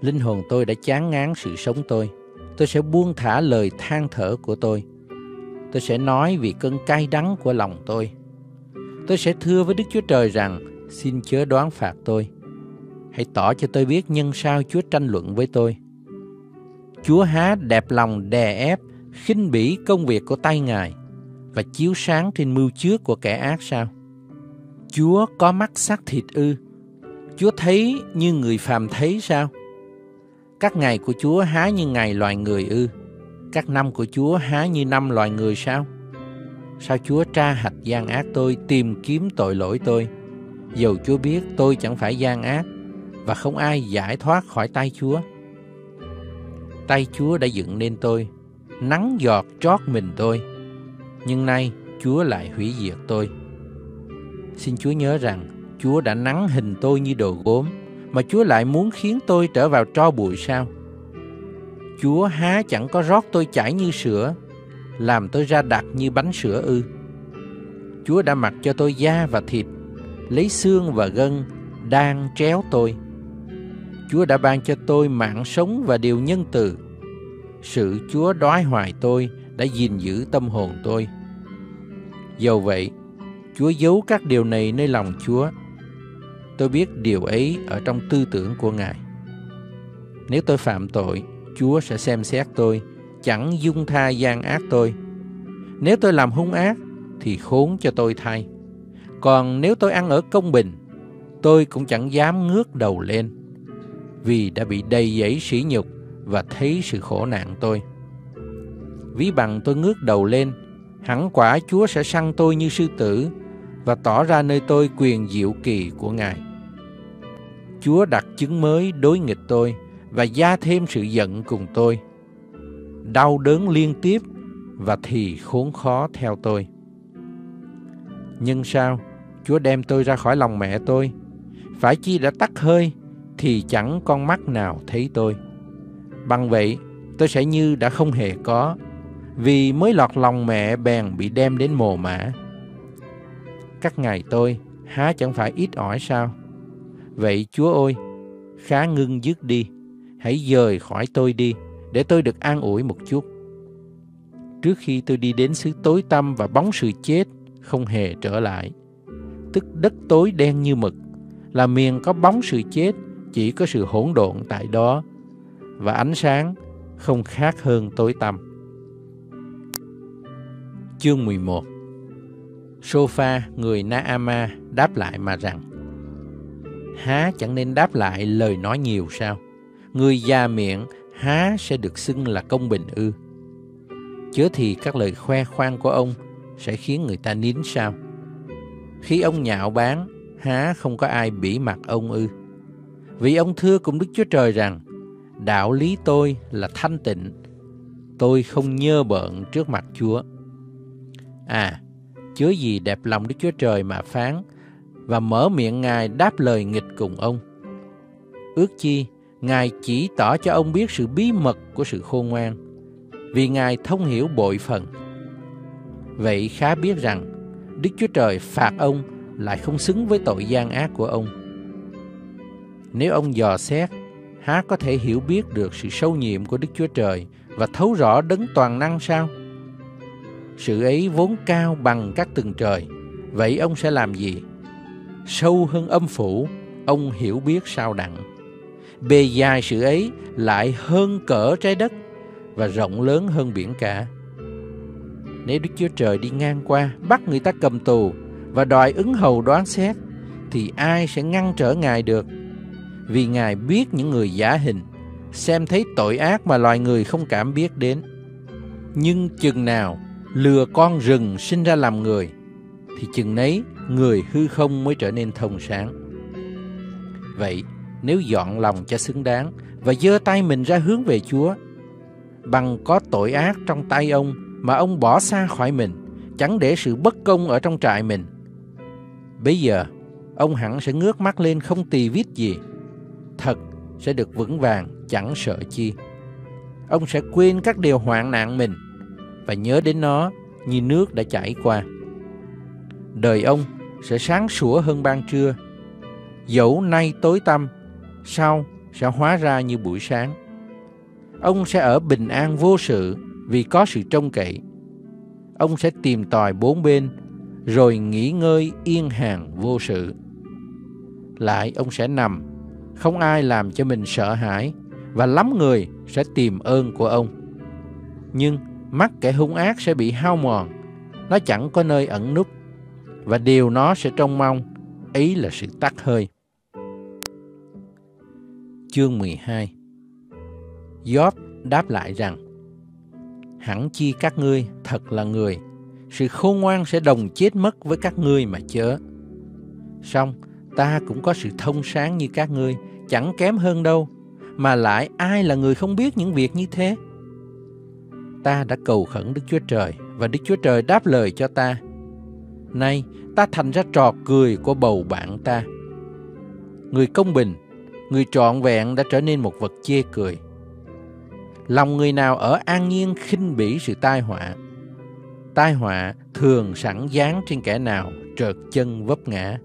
Linh hồn tôi đã chán ngán sự sống tôi. Tôi sẽ buông thả lời than thở của tôi. Tôi sẽ nói vì cơn cay đắng của lòng tôi. Tôi sẽ thưa với Đức Chúa Trời rằng, xin chớ đoán phạt tôi. Hãy tỏ cho tôi biết nhân sao Chúa tranh luận với tôi. Chúa há đẹp lòng đè ép, khinh bỉ công việc của tay Ngài và chiếu sáng trên mưu trước của kẻ ác sao? Chúa có mắt xác thịt ư? Chúa thấy như người phàm thấy sao? Các ngày của Chúa há như ngày loài người ư? Các năm của Chúa há như năm loài người sao? Sao Chúa tra hạch gian ác tôi, tìm kiếm tội lỗi tôi? Dầu Chúa biết tôi chẳng phải gian ác, và không ai giải thoát khỏi tay Chúa. Tay Chúa đã dựng nên tôi, nắng giọt trót mình tôi, nhưng nay Chúa lại hủy diệt tôi. Xin Chúa nhớ rằng Chúa đã nắng hình tôi như đồ gốm, mà Chúa lại muốn khiến tôi trở vào tro bụi sao? Chúa há chẳng có rót tôi chảy như sữa, làm tôi ra đặc như bánh sữa ư. Chúa đã mặc cho tôi da và thịt, lấy xương và gân, đang tréo tôi. Chúa đã ban cho tôi mạng sống và điều nhân từ. Sự Chúa đói hoài tôi đã gìn giữ tâm hồn tôi. Dầu vậy, Chúa giấu các điều này nơi lòng Chúa. Tôi biết điều ấy ở trong tư tưởng của Ngài. Nếu tôi phạm tội, Chúa sẽ xem xét tôi, chẳng dung tha gian ác tôi. Nếu tôi làm hung ác, thì khốn cho tôi thay. Còn nếu tôi ăn ở công bình, tôi cũng chẳng dám ngước đầu lên, vì đã bị đầy dẫy sỉ nhục và thấy sự khổ nạn tôi. Ví bằng tôi ngước đầu lên, hẳn quả Chúa sẽ săn tôi như sư tử và tỏ ra nơi tôi quyền diệu kỳ của Ngài. Chúa đặt chứng mới đối nghịch tôi và gia thêm sự giận cùng tôi. Đau đớn liên tiếp và thì khốn khó theo tôi. Nhưng sao? Chúa đem tôi ra khỏi lòng mẹ tôi. Phải chi đã tắt hơi thì chẳng con mắt nào thấy tôi. Bằng vậy, tôi sẽ như đã không hề có, vì mới lọt lòng mẹ bèn bị đem đến mồ mã. Các ngày tôi há chẳng phải ít ỏi sao? Vậy Chúa ơi, khá ngưng dứt đi, hãy dời khỏi tôi đi, để tôi được an ủi một chút. Trước khi tôi đi đến xứ tối tăm và bóng sự chết, không hề trở lại. Tức đất tối đen như mực, là miền có bóng sự chết, chỉ có sự hỗn độn tại đó, và ánh sáng không khác hơn tối tăm. Chương 11 Sofa người Naama đáp lại mà rằng Há chẳng nên đáp lại lời nói nhiều sao? Người già miệng há sẽ được xưng là công bình ư? Chớ thì các lời khoe khoang của ông sẽ khiến người ta nín sao? Khi ông nhạo báng, há không có ai bỉ mặt ông ư? Vì ông thưa cùng Đức Chúa Trời rằng, đạo lý tôi là thanh tịnh, tôi không nhơ bợn trước mặt Chúa. À, chớ gì đẹp lòng Đức Chúa Trời mà phán, và mở miệng Ngài đáp lời nghịch cùng ông. Ước chi, Ngài chỉ tỏ cho ông biết sự bí mật của sự khôn ngoan, vì Ngài thông hiểu bội phần. Vậy khá biết rằng, Đức Chúa Trời phạt ông lại không xứng với tội gian ác của ông. Nếu ông dò xét, há có thể hiểu biết được sự sâu nhiệm của Đức Chúa Trời và thấu rõ đấng toàn năng sao? Sự ấy vốn cao bằng các tầng trời, vậy ông sẽ làm gì? Sâu hơn âm phủ, ông hiểu biết sao đặng. Bề dài sự ấy lại hơn cỡ trái đất và rộng lớn hơn biển cả. Nếu Đức Chúa Trời đi ngang qua, bắt người ta cầm tù và đòi ứng hầu đoán xét, thì ai sẽ ngăn trở Ngài được? Vì Ngài biết những người giả hình, xem thấy tội ác mà loài người không cảm biết đến. Nhưng chừng nào lừa con rừng sinh ra làm người, thì chừng nấy người hư không mới trở nên thông sáng. Vậy, nếu dọn lòng cho xứng đáng và giơ tay mình ra hướng về Chúa. Bằng có tội ác trong tay ông mà ông bỏ xa khỏi mình, chẳng để sự bất công ở trong trại mình. Bây giờ, ông hẳn sẽ ngước mắt lên không tì vít gì. Thật sẽ được vững vàng, chẳng sợ chi. Ông sẽ quên các điều hoạn nạn mình và nhớ đến nó như nước đã chảy qua. Đời ông sẽ sáng sủa hơn ban trưa. Dẫu nay tối tăm, sau sẽ hóa ra như buổi sáng. Ông sẽ ở bình an vô sự vì có sự trông cậy. Ông sẽ tìm tòi bốn bên, rồi nghỉ ngơi yên hàng vô sự. Lại ông sẽ nằm, không ai làm cho mình sợ hãi, và lắm người sẽ tìm ơn của ông. Nhưng mắt kẻ hung ác sẽ bị hao mòn, nó chẳng có nơi ẩn núp, và điều nó sẽ trông mong, ấy là sự tắt hơi. Chương 12 Job đáp lại rằng Hẳn chi các ngươi thật là người Sự khôn ngoan sẽ đồng chết mất với các ngươi mà chớ. Xong ta cũng có sự thông sáng như các ngươi Chẳng kém hơn đâu Mà lại ai là người không biết những việc như thế? Ta đã cầu khẩn Đức Chúa Trời Và Đức Chúa Trời đáp lời cho ta. Nay ta thành ra trò cười của bầu bạn ta Người công bình Người trọn vẹn đã trở nên một vật chê cười Lòng người nào ở an nhiên khinh bỉ sự tai họa. Tai họa thường sẵn dán trên kẻ nào trợt chân vấp ngã.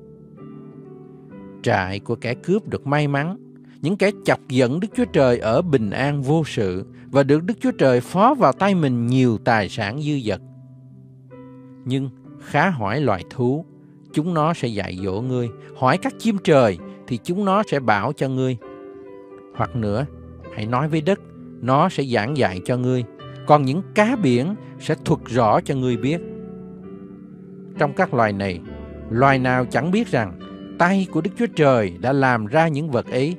Trại của kẻ cướp được may mắn, những kẻ chọc giận Đức Chúa Trời ở bình an vô sự và được Đức Chúa Trời phó vào tay mình nhiều tài sản dư dật. Nhưng khá hỏi loài thú, chúng nó sẽ dạy dỗ ngươi, hỏi các chim trời thì chúng nó sẽ bảo cho ngươi. Hoặc nữa, hãy nói với đất, nó sẽ giảng dạy cho ngươi, còn những cá biển sẽ thuật rõ cho ngươi biết. Trong các loài này, loài nào chẳng biết rằng tay của Đức Chúa Trời đã làm ra những vật ấy.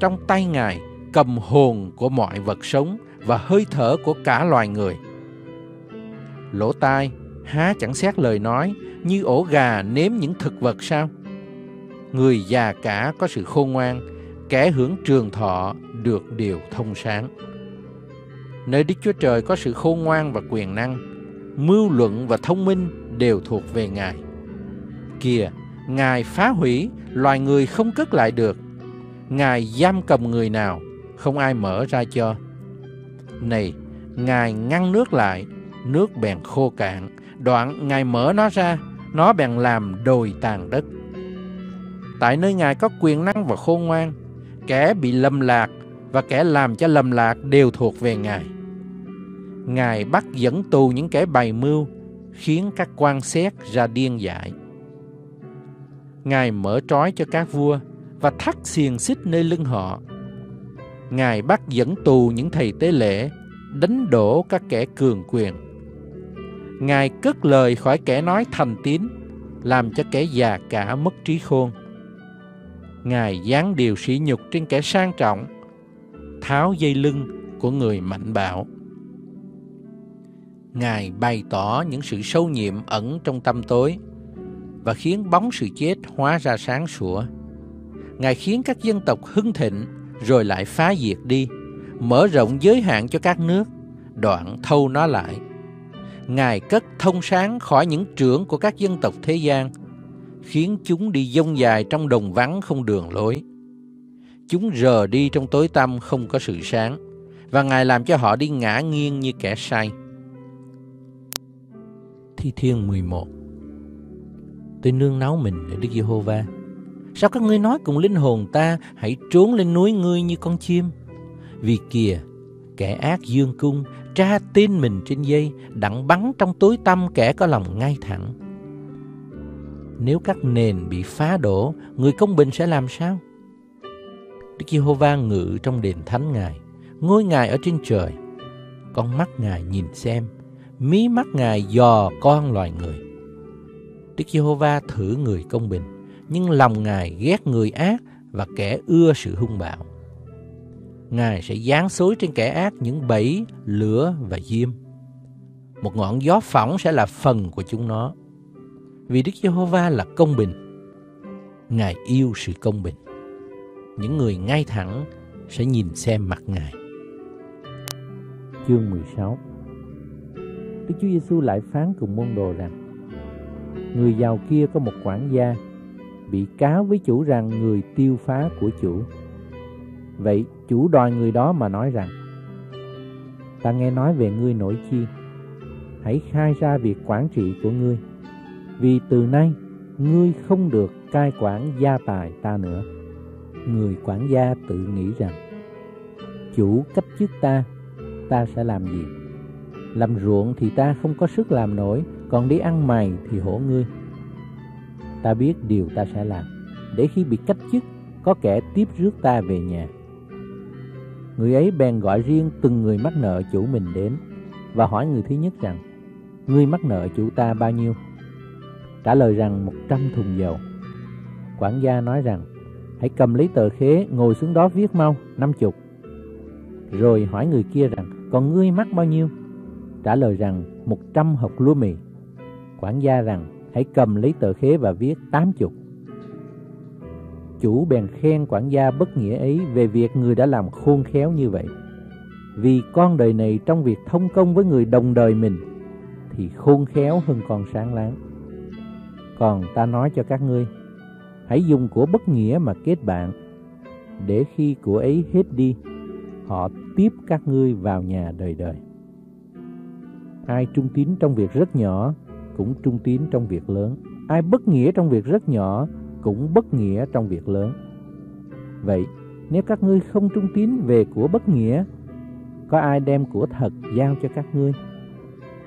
Trong tay Ngài cầm hồn của mọi vật sống và hơi thở của cả loài người. Lỗ tai há chẳng xét lời nói như ổ gà nếm những thực vật sao? Người già cả có sự khôn ngoan, kẻ hưởng trường thọ được điều thông sáng. Nơi Đức Chúa Trời có sự khôn ngoan và quyền năng, mưu luận và thông minh đều thuộc về Ngài. Kìa, Ngài phá hủy, loài người không cất lại được. Ngài giam cầm người nào, không ai mở ra cho. Này, Ngài ngăn nước lại, nước bèn khô cạn, đoạn Ngài mở nó ra, nó bèn làm đồi tàn đất. Tại nơi Ngài có quyền năng và khôn ngoan, kẻ bị lầm lạc và kẻ làm cho lầm lạc đều thuộc về Ngài. Ngài bắt dẫn tù những kẻ bày mưu, khiến các quan xét ra điên dại. Ngài mở trói cho các vua và thắt xiềng xích nơi lưng họ. Ngài bắt dẫn tù những thầy tế lễ, đánh đổ các kẻ cường quyền. Ngài cất lời khỏi kẻ nói thành tín, làm cho kẻ già cả mất trí khôn. Ngài giáng điều sỉ nhục trên kẻ sang trọng, tháo dây lưng của người mạnh bạo. Ngài bày tỏ những sự sâu nhiệm ẩn trong tâm tối và khiến bóng sự chết hóa ra sáng sủa. Ngài khiến các dân tộc hưng thịnh rồi lại phá diệt đi, mở rộng giới hạn cho các nước, đoạn thâu nó lại. Ngài cất thông sáng khỏi những trưởng của các dân tộc thế gian, khiến chúng đi dông dài trong đồng vắng không đường lối. Chúng rờ đi trong tối tăm không có sự sáng, và Ngài làm cho họ đi ngã nghiêng như kẻ say. Thi Thiên 11 Tôi nương náu mình ở Đức Giê-hô-va. Sao các ngươi nói cùng linh hồn ta hãy trốn lên núi ngươi như con chim? Vì kìa, kẻ ác dương cung tra tin mình trên dây đặng bắn trong tối tâm kẻ có lòng ngay thẳng. Nếu các nền bị phá đổ, người công bình sẽ làm sao? Đức Giê-hô-va ngự trong đền thánh Ngài, ngôi Ngài ở trên trời. Con mắt Ngài nhìn xem, mí mắt Ngài dò con loài người. Đức Giê-hô-va thử người công bình, nhưng lòng Ngài ghét người ác và kẻ ưa sự hung bạo. Ngài sẽ giáng xối trên kẻ ác những bẫy, lửa và diêm. Một ngọn gió phỏng sẽ là phần của chúng nó. Vì Đức Giê-hô-va là công bình. Ngài yêu sự công bình những người ngay thẳng sẽ nhìn xem mặt Ngài. Chương 16 Đức Chúa Giêsu lại phán cùng môn đồ rằng Người giàu kia có một quản gia bị cáo với chủ rằng người tiêu phá của chủ. Vậy chủ đòi người đó mà nói rằng, Ta nghe nói về ngươi nổi chi Hãy khai ra việc quản trị của ngươi. Vì từ nay, ngươi không được cai quản gia tài ta nữa. Người quản gia tự nghĩ rằng, Chủ cách chức ta Ta sẽ làm gì? Làm ruộng thì ta không có sức làm nổi, Còn đi ăn mày thì hổ ngươi. Ta biết điều ta sẽ làm. Để khi bị cách chức, Có kẻ tiếp rước ta về nhà. Người ấy bèn gọi riêng từng người mắc nợ chủ mình đến Và hỏi người thứ nhất rằng, Ngươi mắc nợ chủ ta bao nhiêu? Trả lời rằng, một trăm thùng dầu Quản gia nói rằng, Hãy cầm lấy tờ khế, ngồi xuống đó viết mau, năm chục Rồi hỏi người kia rằng, Còn ngươi mắc bao nhiêu? Trả lời rằng, một trăm hộp lúa mì Quản gia rằng, hãy cầm lấy tờ khế và viết tám chục Chủ bèn khen quản gia bất nghĩa ấy về việc người đã làm khôn khéo như vậy. Vì con đời này trong việc thông công với người đồng đời mình thì khôn khéo hơn con sáng láng. Còn ta nói cho các ngươi, hãy dùng của bất nghĩa mà kết bạn, để khi của ấy hết đi, họ tiếp các ngươi vào nhà đời đời. Ai trung tín trong việc rất nhỏ, cũng trung tín trong việc lớn. Ai bất nghĩa trong việc rất nhỏ, cũng bất nghĩa trong việc lớn. Vậy, nếu các ngươi không trung tín về của bất nghĩa, có ai đem của thật giao cho các ngươi?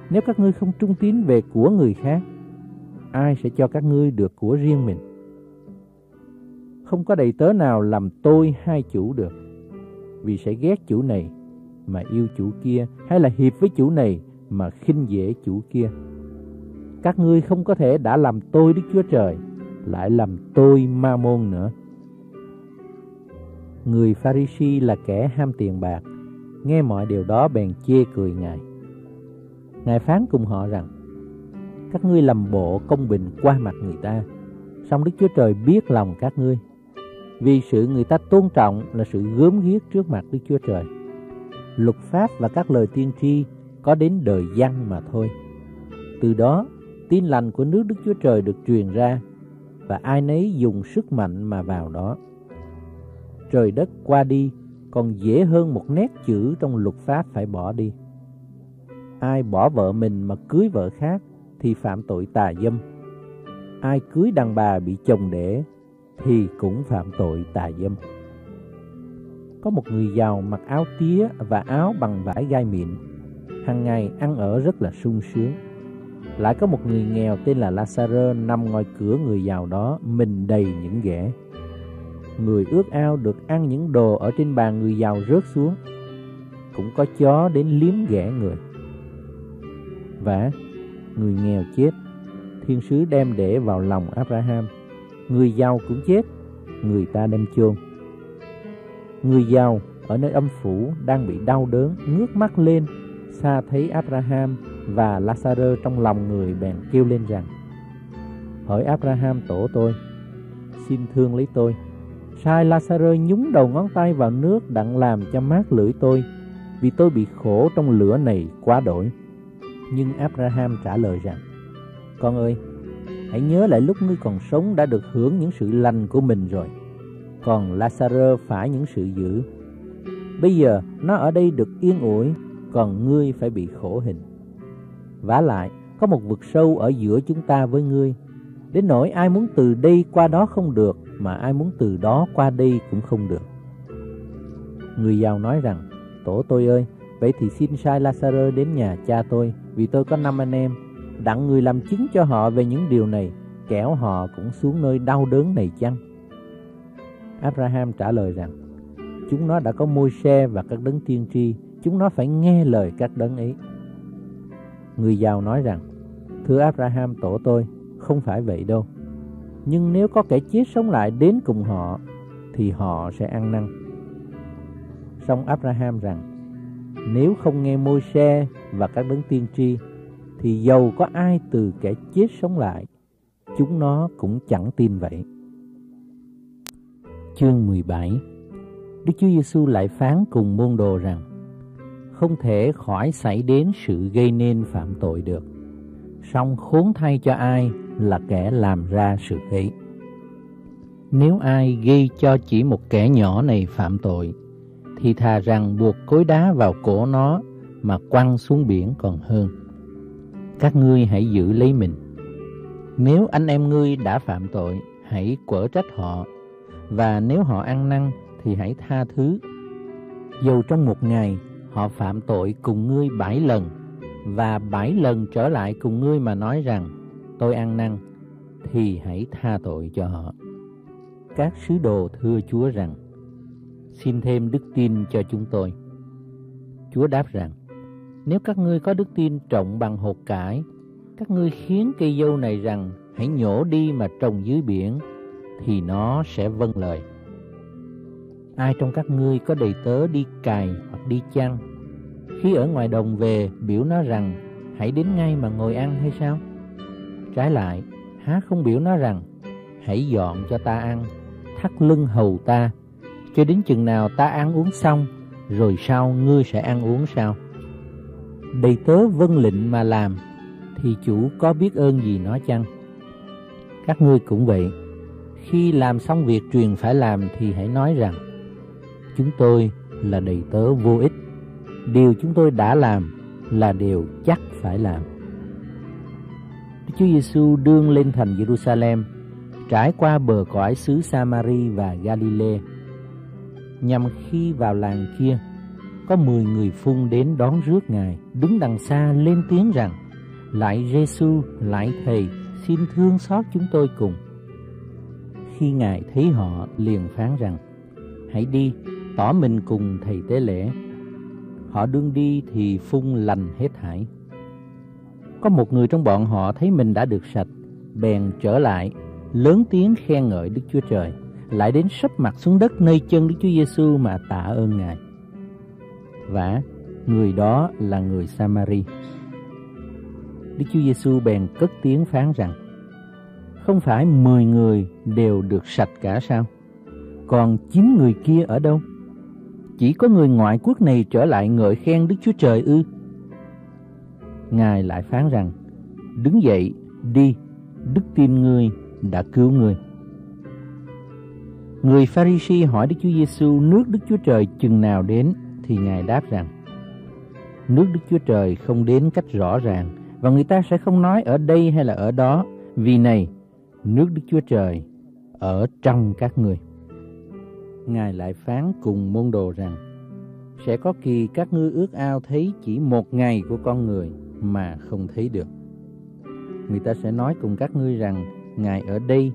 Nếu các ngươi không trung tín về của người khác, ai sẽ cho các ngươi được của riêng mình? Không có đầy tớ nào làm tôi hai chủ được, vì sẽ ghét chủ này mà yêu chủ kia, hay là hiệp với chủ này mà khinh dễ chủ kia. Các ngươi không có thể đã làm tôi Đức Chúa Trời lại làm tôi ma môn nữa. Người Pharisee là kẻ ham tiền bạc, nghe mọi điều đó bèn chê cười Ngài. Ngài phán cùng họ rằng, các ngươi làm bộ công bình qua mặt người ta, song Đức Chúa Trời biết lòng các ngươi. Vì sự người ta tôn trọng là sự gớm ghiếc trước mặt Đức Chúa Trời. Luật pháp và các lời tiên tri có đến đời văn mà thôi. Từ đó, tin lành của nước Đức Chúa Trời được truyền ra và ai nấy dùng sức mạnh mà vào đó. Trời đất qua đi còn dễ hơn một nét chữ trong luật pháp phải bỏ đi. Ai bỏ vợ mình mà cưới vợ khác thì phạm tội tà dâm. Ai cưới đàn bà bị chồng đẻ thì cũng phạm tội tà dâm. Có một người giàu mặc áo tía và áo bằng vải gai mịn, hàng ngày ăn ở rất là sung sướng lại có một người nghèo tên là Lazarơ nằm ngoài cửa người giàu đó, mình đầy những ghẻ. Người ước ao được ăn những đồ ở trên bàn người giàu rớt xuống. Cũng có chó đến liếm ghẻ người. Và người nghèo chết, thiên sứ đem để vào lòng Abraham. Người giàu cũng chết, người ta đem chôn. Người giàu ở nơi âm phủ đang bị đau đớn, ngước mắt lên, xa thấy Abraham và Lazarơ trong lòng người bèn kêu lên rằng, Hỡi Abraham tổ tôi, Xin thương lấy tôi. Sai Lazarơ nhúng đầu ngón tay vào nước đặng làm cho mát lưỡi tôi, Vì tôi bị khổ trong lửa này quá đổi. Nhưng Abraham trả lời rằng, Con ơi, Hãy nhớ lại lúc ngươi còn sống đã được hưởng những sự lành của mình rồi. Còn Lazarơ phải những sự dữ. Bây giờ nó ở đây được yên ủi, Còn ngươi phải bị khổ hình vả lại, có một vực sâu ở giữa chúng ta với ngươi. Đến nỗi ai muốn từ đây qua đó không được, mà ai muốn từ đó qua đây cũng không được. Người giàu nói rằng, Tổ tôi ơi, vậy thì xin sai Lazarơ đến nhà cha tôi, vì tôi có năm anh em. Đặng người làm chứng cho họ về những điều này, kẻo họ cũng xuống nơi đau đớn này chăng? Abraham trả lời rằng, chúng nó đã có môi xe và các đấng tiên tri, chúng nó phải nghe lời các đấng ấy. Người giàu nói rằng, Thưa Abraham tổ tôi, không phải vậy đâu. Nhưng nếu có kẻ chết sống lại đến cùng họ, thì họ sẽ ăn năn. Song Abraham rằng, nếu không nghe môi xe và các đấng tiên tri, thì dầu có ai từ kẻ chết sống lại, chúng nó cũng chẳng tin vậy. Chương 17 Đức Chúa Giêsu lại phán cùng môn đồ rằng không thể khỏi xảy đến sự gây nên phạm tội được. Song khốn thay cho ai là kẻ làm ra sự ấy. Nếu ai gây cho chỉ một kẻ nhỏ này phạm tội, thì thà rằng buộc cối đá vào cổ nó mà quăng xuống biển còn hơn. Các ngươi hãy giữ lấy mình. Nếu anh em ngươi đã phạm tội, hãy quở trách họ, và nếu họ ăn năn thì hãy tha thứ. Dù trong một ngày họ phạm tội cùng ngươi bảy lần, và bảy lần trở lại cùng ngươi mà nói rằng tôi ăn năn, thì hãy tha tội cho họ. Các sứ đồ thưa Chúa rằng, xin thêm đức tin cho chúng tôi. Chúa đáp rằng, nếu các ngươi có đức tin trọng bằng hột cải, các ngươi khiến cây dâu này rằng hãy nhổ đi mà trồng dưới biển, thì nó sẽ vâng lời. Ai trong các ngươi có đầy tớ đi cài mặt đi chăng khi ở ngoài đồng về biểu nó rằng hãy đến ngay mà ngồi ăn hay sao? Trái lại, há không biểu nó rằng hãy dọn cho ta ăn, thắt lưng hầu ta, cho đến chừng nào ta ăn uống xong, rồi sau ngươi sẽ ăn uống sao? Đầy tớ vâng lệnh mà làm, thì chủ có biết ơn gì nó chăng? Các ngươi cũng vậy, khi làm xong việc truyền phải làm thì hãy nói rằng chúng tôi là đầy tớ vô ích. Điều chúng tôi đã làm là điều chắc phải làm. Đức Chúa Giêsu đương lên thành Jerusalem, trải qua bờ cõi xứ Samari và Galilee. Nhằm khi vào làng kia, có mười người phun đến đón rước Ngài, đứng đằng xa lên tiếng rằng, Lại Giêsu, lại Thầy, xin thương xót chúng tôi cùng. Khi Ngài thấy họ liền phán rằng, Hãy đi, tỏ mình cùng Thầy tế lễ. Họ đương đi thì phun lành hết hải. Có một người trong bọn họ thấy mình đã được sạch, bèn trở lại, lớn tiếng khen ngợi Đức Chúa Trời, lại đến sấp mặt xuống đất nơi chân Đức Chúa Giêsu mà tạ ơn Ngài. Và người đó là người Samari. Đức Chúa Giêsu bèn cất tiếng phán rằng: Không phải mười người đều được sạch cả sao? Còn chín người kia ở đâu? Chỉ có người ngoại quốc này trở lại ngợi khen Đức Chúa Trời ư? Ngài lại phán rằng, đứng dậy, đi, đức tin ngươi đã cứu ngươi. Người Pharisee hỏi Đức Chúa Giêsu nước Đức Chúa Trời chừng nào đến thì Ngài đáp rằng nước Đức Chúa Trời không đến cách rõ ràng và người ta sẽ không nói ở đây hay là ở đó vì này nước Đức Chúa Trời ở trong các người. Ngài lại phán cùng môn đồ rằng sẽ có kỳ các ngươi ước ao thấy chỉ một ngày của con người mà không thấy được. Người ta sẽ nói cùng các ngươi rằng Ngài ở đây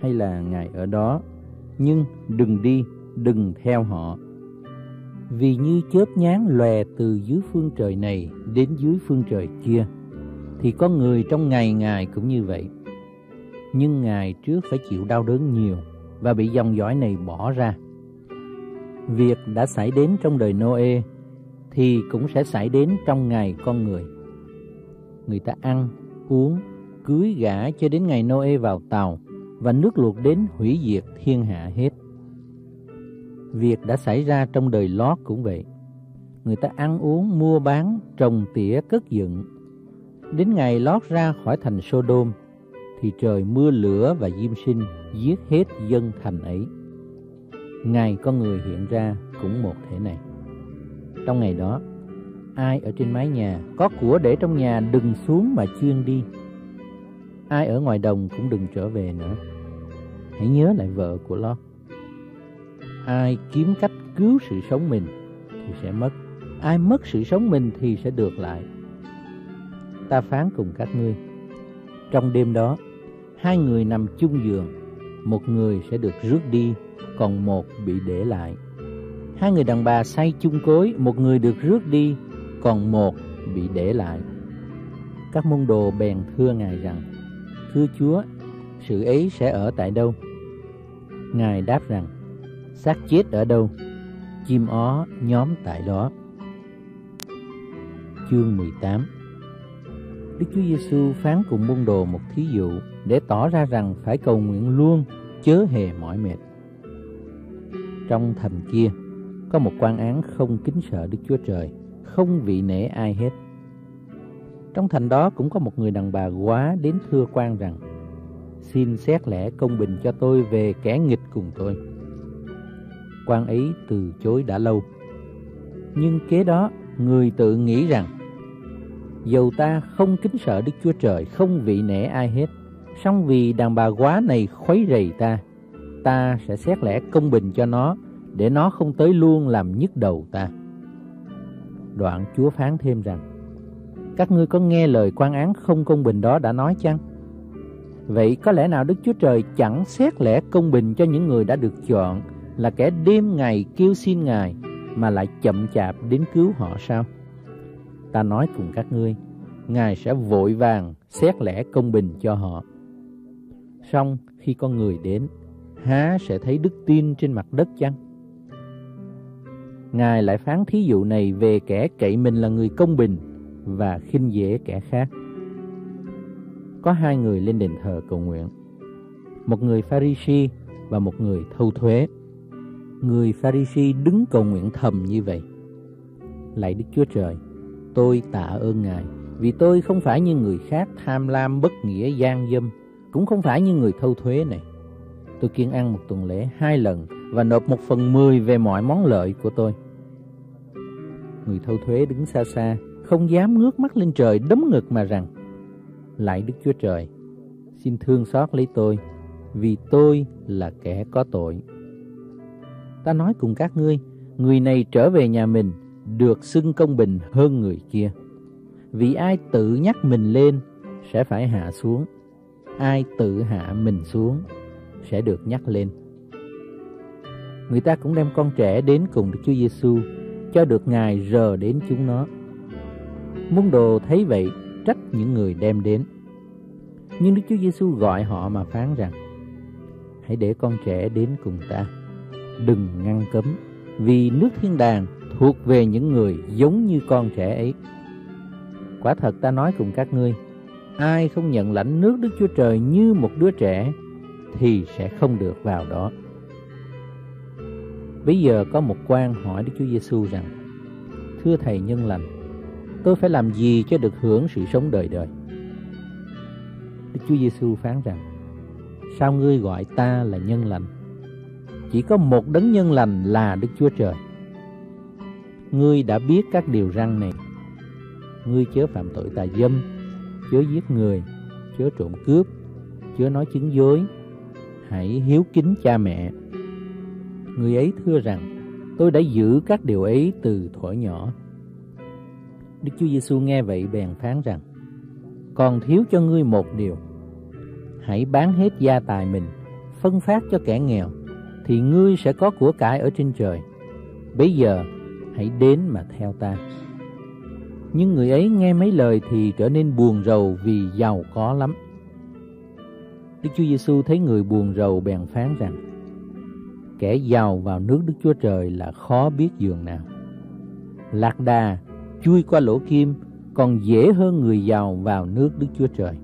hay là Ngài ở đó, nhưng đừng đi, đừng theo họ. Vì như chớp nhán lòe từ dưới phương trời này đến dưới phương trời kia, thì có người trong ngày Ngài cũng như vậy. Nhưng Ngài trước phải chịu đau đớn nhiều và bị dòng dõi này bỏ ra. Việc đã xảy đến trong đời Noe thì cũng sẽ xảy đến trong ngày con người người ta ăn, uống, cưới gả cho đến ngày Noe vào tàu và nước luộc đến hủy diệt thiên hạ hết. Việc đã xảy ra trong đời Lót cũng vậy. Người ta ăn uống, mua bán, trồng tỉa, cất dựng. Đến ngày Lót ra khỏi thành Sodom, thì trời mưa lửa và diêm sinh giết hết dân thành ấy. Ngày con người hiện ra cũng một thể này. Trong ngày đó, Ai ở trên mái nhà có của để trong nhà đừng xuống mà chuyên đi. Ai ở ngoài đồng cũng đừng trở về nữa. Hãy nhớ lại vợ của lo. Ai kiếm cách cứu sự sống mình thì sẽ mất. Ai mất sự sống mình thì sẽ được lại. Ta phán cùng các ngươi. Trong đêm đó, hai người nằm chung giường, một người sẽ được rước đi, còn một bị để lại. Hai người đàn bà say chung cối, một người được rước đi, còn một bị để lại. Các môn đồ bèn thưa Ngài rằng, Thưa Chúa, sự ấy sẽ ở tại đâu? Ngài đáp rằng, xác chết ở đâu? Chim ó nhóm tại đó. Chương 18 Đức Chúa Giêsu phán cùng môn đồ một thí dụ để tỏ ra rằng phải cầu nguyện luôn, chớ hề mỏi mệt. Trong thành kia có một quan án không kính sợ Đức Chúa Trời, không vị nể ai hết. Trong thành đó cũng có một người đàn bà quá đến thưa quan rằng Xin xét lẽ công bình cho tôi về kẻ nghịch cùng tôi Quan ấy từ chối đã lâu Nhưng kế đó người tự nghĩ rằng Dầu ta không kính sợ Đức Chúa Trời, Không vị nể ai hết song vì đàn bà quá này khuấy rầy ta Ta sẽ xét lẽ công bình cho nó, Để nó không tới luôn làm nhức đầu ta Đoạn Chúa phán thêm rằng, Các ngươi có nghe lời quan án không công bình đó đã nói chăng? Vậy có lẽ nào Đức Chúa Trời chẳng xét lẽ công bình cho những người đã được chọn Là kẻ đêm ngày kêu xin Ngài Mà lại chậm chạp đến cứu họ sao? Ta nói cùng các ngươi Ngài sẽ vội vàng xét lẽ công bình cho họ Xong khi con người đến Há sẽ thấy đức tin trên mặt đất chăng? Ngài lại phán thí dụ này về kẻ cậy mình là người công bình và khinh dễ kẻ khác. Có hai người lên đền thờ cầu nguyện, một người Pharisee và một người thâu thuế. Người Pharisee đứng cầu nguyện thầm như vậy. Lạy Đức Chúa Trời, tôi tạ ơn Ngài vì tôi không phải như người khác tham lam bất nghĩa gian dâm, cũng không phải như người thâu thuế này. Tôi kiêng ăn một tuần lễ hai lần và nộp một phần mười về mọi món lợi của tôi. Người thâu thuế đứng xa xa, không dám ngước mắt lên trời đấm ngực mà rằng, Lạy Đức Chúa Trời, xin thương xót lấy tôi, vì tôi là kẻ có tội. Ta nói cùng các ngươi, người này trở về nhà mình được xưng công bình hơn người kia. Vì ai tự nhắc mình lên sẽ phải hạ xuống, ai tự hạ mình xuống sẽ được nhắc lên. Người ta cũng đem con trẻ đến cùng Đức Chúa Giêsu cho được Ngài rờ đến chúng nó. Môn đồ thấy vậy trách những người đem đến. Nhưng Đức Chúa Giêsu gọi họ mà phán rằng: Hãy để con trẻ đến cùng ta, đừng ngăn cấm, vì nước thiên đàng thuộc về những người giống như con trẻ ấy. Quả thật ta nói cùng các ngươi, ai không nhận lãnh nước Đức Chúa Trời như một đứa trẻ thì sẽ không được vào đó. Bây giờ có một quan hỏi Đức Chúa Giêsu rằng: Thưa thầy nhân lành, tôi phải làm gì cho được hưởng sự sống đời đời? Đức Chúa Giêsu phán rằng: Sao ngươi gọi ta là nhân lành? Chỉ có một đấng nhân lành là Đức Chúa Trời. Ngươi đã biết các điều răn này. Ngươi chớ phạm tội tà dâm, chớ giết người, chớ trộm cướp, chớ nói chứng dối, hãy hiếu kính cha mẹ. Người ấy thưa rằng, tôi đã giữ các điều ấy từ thuở nhỏ. Đức Chúa Giêsu nghe vậy bèn phán rằng, còn thiếu cho ngươi một điều. Hãy bán hết gia tài mình, phân phát cho kẻ nghèo, thì ngươi sẽ có của cải ở trên trời. Bây giờ, hãy đến mà theo ta. Nhưng người ấy nghe mấy lời thì trở nên buồn rầu vì giàu có lắm. Đức Chúa Giêsu thấy người buồn rầu bèn phán rằng: Kẻ giàu vào nước Đức Chúa Trời là khó biết giường nào. Lạc đà, chui qua lỗ kim, còn dễ hơn người giàu vào nước Đức Chúa Trời.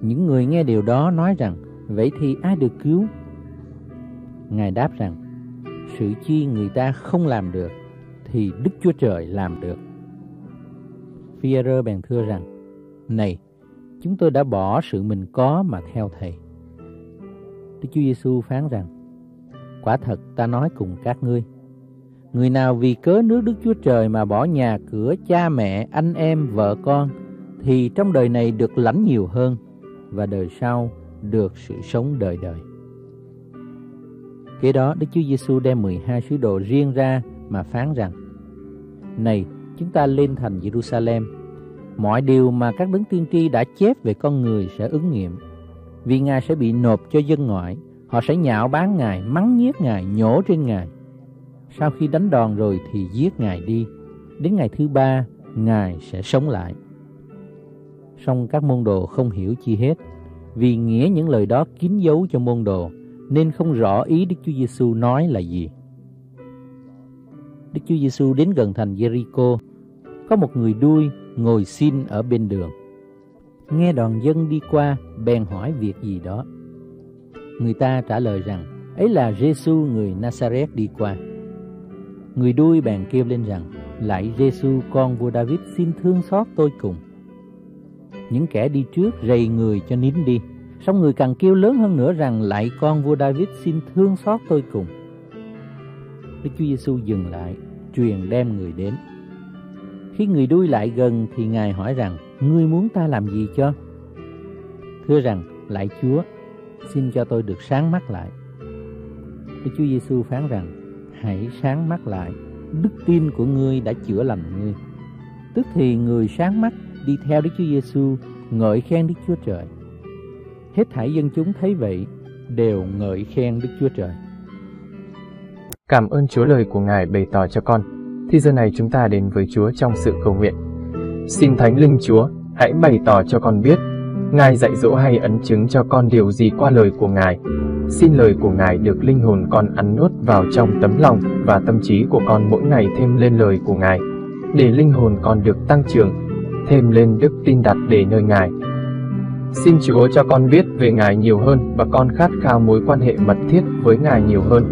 Những người nghe điều đó nói rằng: Vậy thì ai được cứu? Ngài đáp rằng: sự chi người ta không làm được thì Đức Chúa Trời làm được. phi bèn thưa rằng: Này, chúng tôi đã bỏ sự mình có mà theo thầy. Đức Chúa Giêsu phán rằng: Quả thật ta nói cùng các ngươi, người nào vì cớ nước Đức Chúa Trời mà bỏ nhà cửa, cha mẹ, anh em, vợ con thì trong đời này được lãnh nhiều hơn và đời sau được sự sống đời đời. Kế đó Đức Chúa Giêsu đem 12 sứ đồ riêng ra mà phán rằng: Này, chúng ta lên thành Jerusalem mọi điều mà các đấng tiên tri đã chép về con người sẽ ứng nghiệm. Vì Ngài sẽ bị nộp cho dân ngoại, họ sẽ nhạo báng Ngài, mắng nhiếc Ngài, nhổ trên Ngài. Sau khi đánh đòn rồi thì giết Ngài đi. Đến ngày thứ ba, Ngài sẽ sống lại. Song các môn đồ không hiểu chi hết, vì nghĩa những lời đó kín dấu cho môn đồ, nên không rõ ý Đức Chúa Giêsu nói là gì. Đức Chúa Giêsu đến gần thành Jericho, có một người đuôi ngồi xin ở bên đường. Nghe đoàn dân đi qua, bèn hỏi việc gì đó. Người ta trả lời rằng, Ấy là Giêsu người Nazareth đi qua. Người đuôi bèn kêu lên rằng: Lạy Giêsu con vua David xin thương xót tôi cùng. Những kẻ đi trước rầy người cho nín đi. Xong người càng kêu lớn hơn nữa rằng lại con vua David xin thương xót tôi cùng. Đức Chúa Giêsu dừng lại, truyền đem người đến. Khi người đuôi lại gần thì Ngài hỏi rằng, Ngươi muốn ta làm gì cho? Thưa rằng, lại Chúa, xin cho tôi được sáng mắt lại. Đức Chúa Giêsu phán rằng, hãy sáng mắt lại, đức tin của ngươi đã chữa lành ngươi. Tức thì người sáng mắt đi theo Đức Chúa Giêsu ngợi khen Đức Chúa Trời. Hết thảy dân chúng thấy vậy đều ngợi khen Đức Chúa Trời. Cảm ơn Chúa lời của Ngài bày tỏ cho con. Thì giờ này chúng ta đến với Chúa trong sự cầu nguyện. Xin Thánh Linh Chúa, hãy bày tỏ cho con biết, Ngài dạy dỗ hay ấn chứng cho con điều gì qua lời của Ngài. Xin lời của Ngài được linh hồn con ăn nuốt vào trong tấm lòng và tâm trí của con mỗi ngày thêm lên lời của Ngài, để linh hồn con được tăng trưởng, thêm lên đức tin đặt để nơi Ngài. Xin Chúa cho con biết về Ngài nhiều hơn và con khát khao mối quan hệ mật thiết với Ngài nhiều hơn.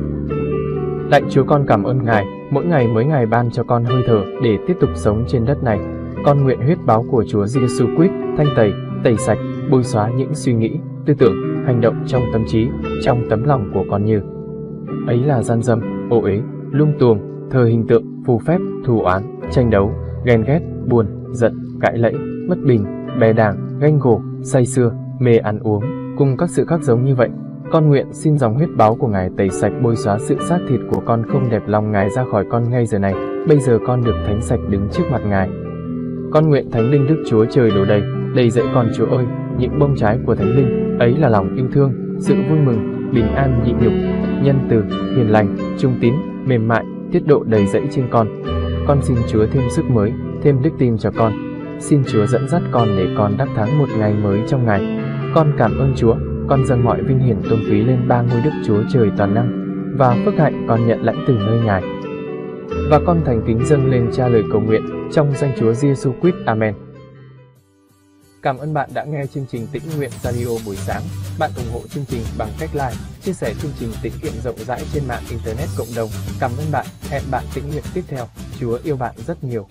Lạy Chúa con cảm ơn Ngài, mỗi ngày mới ngày ban cho con hơi thở để tiếp tục sống trên đất này. Con nguyện huyết báo của Chúa Giêsu Christ thanh tẩy, tẩy sạch, bôi xóa những suy nghĩ, tư tưởng, hành động trong tâm trí, trong tấm lòng của con như ấy là gian dâm, ô uế, lung tuồng, thờ hình tượng, phù phép, thù oán, tranh đấu, ghen ghét, buồn, giận, cãi lẫy, mất bình, bè đảng, ganh gổ, say sưa, mê ăn uống, cùng các sự khác giống như vậy. Con nguyện xin dòng huyết báo của Ngài tẩy sạch bôi xóa sự xác thịt của con không đẹp lòng Ngài ra khỏi con ngay giờ này. Bây giờ con được thánh sạch đứng trước mặt Ngài. Con nguyện Thánh Linh Đức Chúa Trời đổ đầy, đầy dẫy con Chúa ơi, những bông trái của Thánh Linh, ấy là lòng yêu thương, sự vui mừng, bình an nhịn nhục, nhân từ, hiền lành, trung tín, mềm mại, tiết độ đầy dẫy trên con. Con xin Chúa thêm sức mới, thêm đức tin cho con. Xin Chúa dẫn dắt con để con đắc thắng một ngày mới trong ngày. Con cảm ơn Chúa, con dâng mọi vinh hiển tôn quý lên ba ngôi Đức Chúa Trời toàn năng và phước hạnh con nhận lãnh từ nơi Ngài. Và con thành kính dâng lên cha lời cầu nguyện trong danh Chúa Giêsu Christ. Amen. Cảm ơn bạn đã nghe chương trình Tĩnh Nguyện Radio buổi sáng. Bạn ủng hộ chương trình bằng cách like, chia sẻ chương trình tĩnh nguyện rộng rãi trên mạng Internet cộng đồng. Cảm ơn bạn. Hẹn bạn tĩnh nguyện tiếp theo. Chúa yêu bạn rất nhiều.